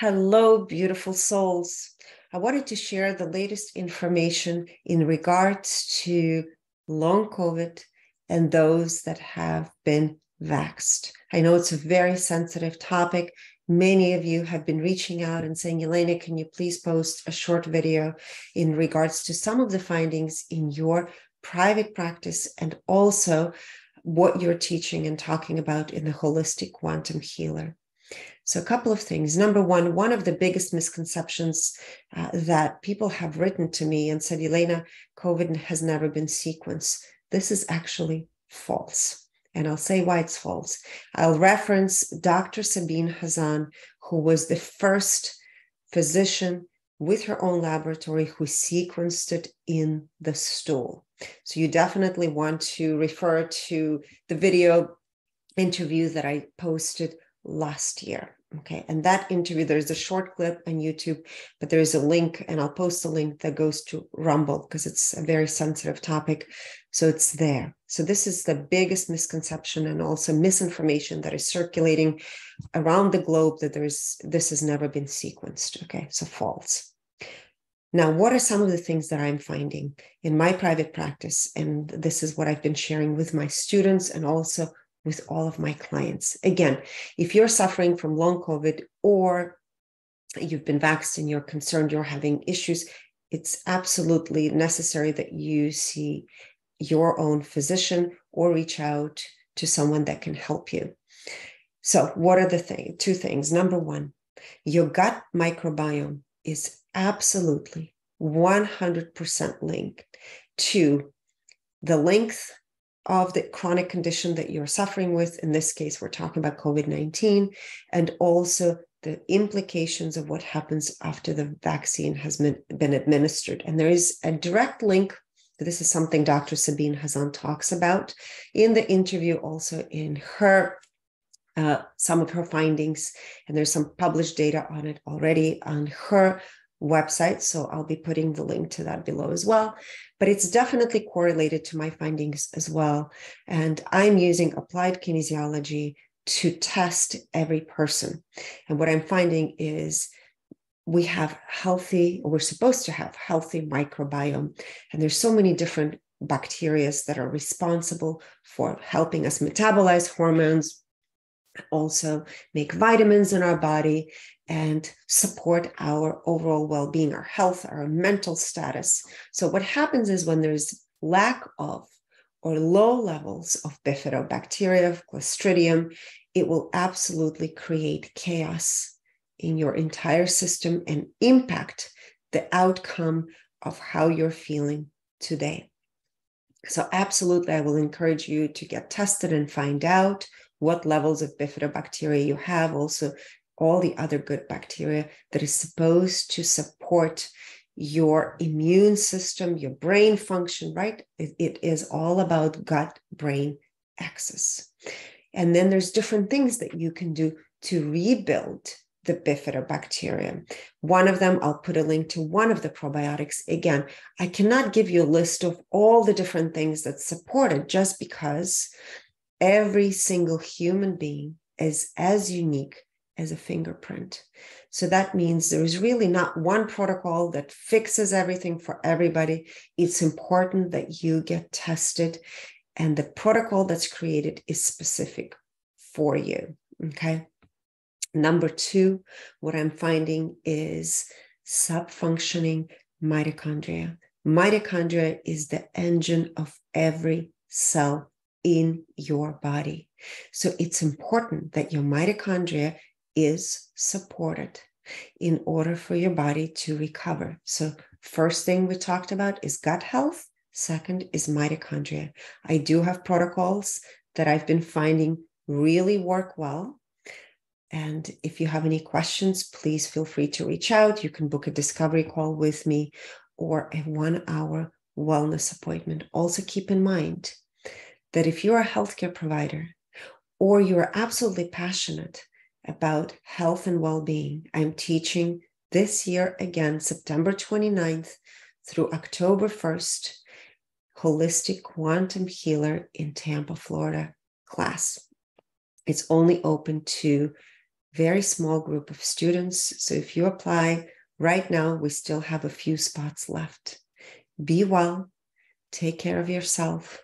Hello, beautiful souls. I wanted to share the latest information in regards to long COVID and those that have been vaxxed. I know it's a very sensitive topic. Many of you have been reaching out and saying, Elena, can you please post a short video in regards to some of the findings in your private practice and also what you're teaching and talking about in the Wholistic Quantum Healer? So, a couple of things. Number one, one of the biggest misconceptions uh, that people have written to me and said, Elena, COVID has never been sequenced. This is actually false. And I'll say why it's false. I'll reference Dr. Sabine Hazan, who was the first physician with her own laboratory who sequenced it in the stool. So you definitely want to refer to the video interview that I posted last year. Okay. And that interview, there's a short clip on YouTube, but there is a link, and I'll post a link that goes to Rumble because it's a very sensitive topic. So it's there. So this is the biggest misconception and also misinformation that is circulating around the globe that there's this has never been sequenced. Okay. So false. Now, what are some of the things that I'm finding in my private practice? And this is what I've been sharing with my students and also with all of my clients. Again, if you're suffering from long COVID or you've been vaccinated and you're concerned you're having issues, it's absolutely necessary that you see your own physician or reach out to someone that can help you. So, what are the thing, two things? Number one, your gut microbiome is absolutely 100% linked to the length of the chronic condition that you're suffering with. In this case, we're talking about COVID 19, and also the implications of what happens after the vaccine has been, been administered. And there is a direct link. This is something Dr. Sabine Hazan talks about in the interview, also in her uh, some of her findings, and there's some published data on it already on her website. So I'll be putting the link to that below as well. But it's definitely correlated to my findings as well. And I'm using applied kinesiology to test every person. And what I'm finding is we have healthy, we're supposed to have healthy microbiome. And there's so many different bacteria that are responsible for helping us metabolize hormones, also make vitamins in our body and support our overall well-being our health our mental status. So what happens is when there's lack of or low levels of bifidobacteria of clostridium it will absolutely create chaos in your entire system and impact the outcome of how you're feeling today. So absolutely i will encourage you to get tested and find out what levels of bifidobacteria you have, also all the other good bacteria that is supposed to support your immune system, your brain function, right? it, it is all about gut brain axis. And then there's different things that you can do to rebuild the bifidobacterium. One of them, I'll put a link to one of the probiotics. Again, I cannot give you a list of all the different things that support it just because every single human being is as unique as a fingerprint. So that means there is really not one protocol that fixes everything for everybody. It's important that you get tested, and the protocol that's created is specific for you. Okay. Number two, what I'm finding is subfunctioning mitochondria. Mitochondria is the engine of every cell in your body. So it's important that your mitochondria is supported in order for your body to recover. So, first thing we talked about is gut health. Second is mitochondria. I do have protocols that I've been finding really work well. And if you have any questions, please feel free to reach out. You can book a discovery call with me or a one hour wellness appointment. Also, keep in mind that if you're a healthcare provider or you're absolutely passionate about health and well being, I'm teaching this year again, September 29th through October 1st, Wholistic Quantum Healer in Tampa, Florida class. It's only open to very small group of students. So if you apply right now, we still have a few spots left. Be well, take care of yourself,